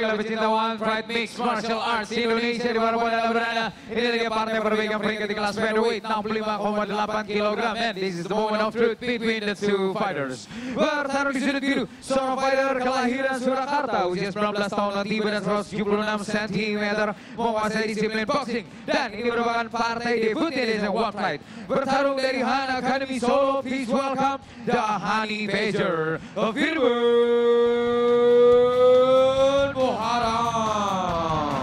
Baiklah pecinta One Pride Mixed Martial Arts Indonesia di mana pun anda berada. Ini dia partai perbaikan peringkat di kelas featherweight 65,8 kg. And this is the moment of truth between the two fighters. Bertarung di sudut biru, seorang fighter kelahiran Surakarta, usia 19 tahun tiba dan 176 cm, menguasai disiplin boxing. Dan ini merupakan partai debutnya di One Pride. Bertarung dari Han Academy Solo, please welcome Honey Badger of Firman Muharram.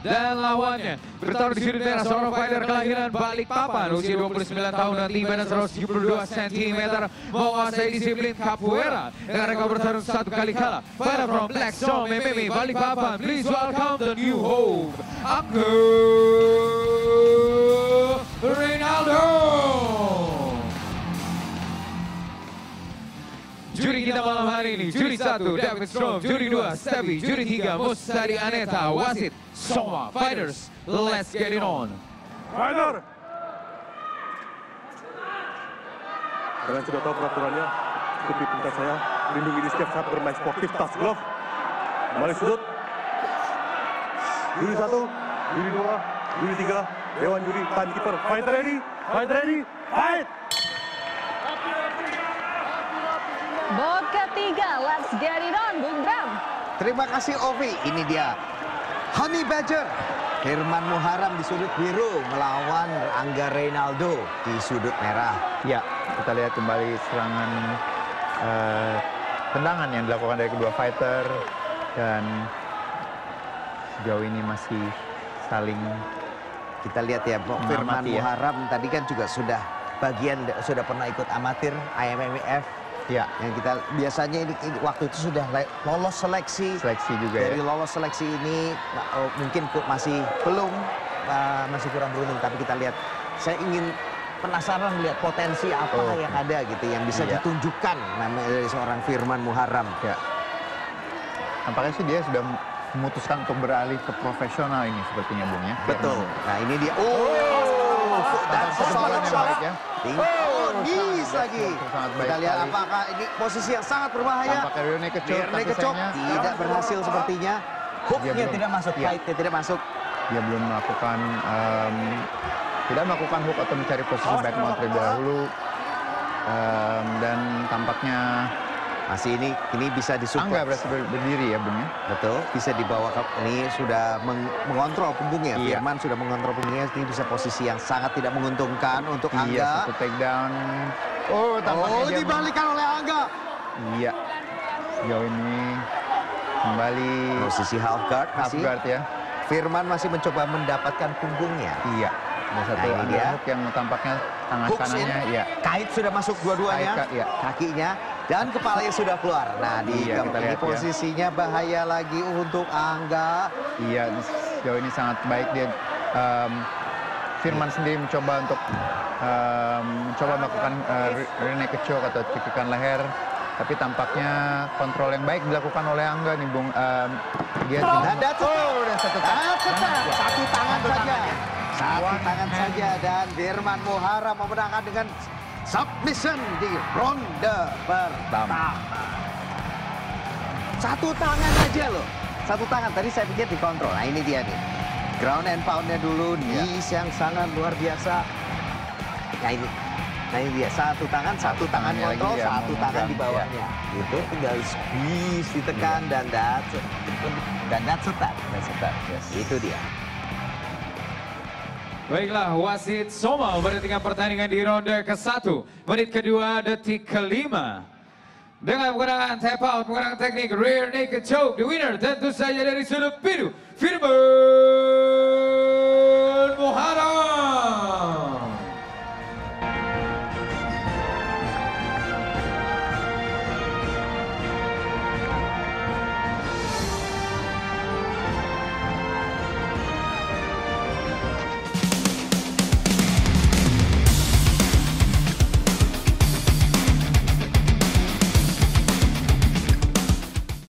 Dan lawannya bertarung di sudut merah seorang fighter kelahiran Balikpapan usia 29 tahun dan tiba dan 172 cm menguasai disiplin capoeira. dengan rekor bertarung satu kali kalah fighter from Black Zone MMA Balikpapan please welcome the new hope Angga Juri kita malam hari ini, juri satu David Strom, juri dua Stevie, juri tiga Mustari Aneta, wasit Soma Fighters. Let's get it on. Fighter! Kalian sudah tahu peraturannya. Ikuti perintah saya. Lindungi diri setiap saat bermain sportif. Tas glove. Kembali sudut. Juri satu. Juri dua. Juri tiga. Dewan juri. Timekeeper. Fight ready. Fight ready. Fight! Bout ketiga, let's get it on, Bung Bram. Terima kasih Ovi. Ini dia Honey Badger. Firman Muharam di sudut biru melawan Angga Reynaldo di sudut merah. Ya, kita lihat kembali serangan eh, tendangan yang dilakukan dari kedua fighter dan sejauh ini masih saling Kita lihat ya, Bok Firman ya. Muharam tadi kan juga sudah bagian sudah pernah ikut amatir IMMF ya yang kita biasanya ini, ini waktu itu sudah lolos seleksi. seleksi juga Dari ya. lolos seleksi ini oh, mungkin masih belum uh, masih kurang beruntung tapi kita lihat saya ingin penasaran melihat potensi apa Oh. yang ada gitu yang bisa Iya. ditunjukkan namanya dari seorang Firman Muharam. Ya. Nampaknya sih dia sudah memutuskan untuk beralih ke profesional ini sepertinya Bung ya. Betul. Nah ini dia. Oh, that's yang shot. baik ya. Oh, knees lagi. Kita lihat apakah ini posisi yang sangat berbahaya. Tampaknya Rione kecok, Rione tidak berhasil sepertinya. Hooknya tidak masuk, Iya. fightnya tidak masuk. Dia belum melakukan em, tidak melakukan hook atau mencari posisi back mount terlebih dahulu. Em, dan tampaknya Masih ini ini bisa Angga disupport. berhasil ber- berdiri ya Bung ya. Betul, bisa dibawa ke ini sudah meng- mengontrol punggungnya. Iya. Firman sudah mengontrol punggungnya. Ini bisa posisi yang sangat tidak menguntungkan untuk Iya, Angga. satu takedown. Oh, tampaknya Oh, dia dibalikan oleh Angga. Iya. Sejauh ini kembali Posisi half guard half masih. guard ya. Firman masih mencoba mendapatkan punggungnya. Iya. Ada satu Nah, ini dia. yang tampaknya tangan Hooks kanannya in. iya. Kait sudah masuk dua-duanya, Kait, iya. kakinya dan kepalanya sudah keluar. Nah, di Iya, kita ini lihat ya. posisinya bahaya lagi untuk Angga. Iya, sejauh ini sangat baik dia em, Firman sendiri mencoba untuk em, mencoba melakukan re- Rene kecok atau cekikan leher tapi tampaknya kontrol yang baik dilakukan oleh Angga nih Bung Em, dia Dan that's oh dan satu Dan that's. Satu tangan saja. tangan ya. Satu tangan saja dan Firman Muhara memenangkan dengan submission di ronde pertama. Satu tangan aja loh. Satu tangan. Tadi saya pikir dikontrol. Nah ini dia nih. Ground and poundnya dulu. Iya. Knees yang sangat luar biasa. Nah ini. Nah ini dia. Satu tangan, satu tangan Tangannya lagi kontrol, ya, satu tangan di bawahnya. Itu tinggal squeeze, ditekan, dan that's it. Dan that's it. That's it, yes. Itu dia. Baiklah, wasit Soma memberhentikan pertandingan di ronde ke-1. Menit kedua, detik kelima. Dengan menggunakan tap out, menggunakan teknik rear naked choke. The winner tentu saja dari sudut biru, Firman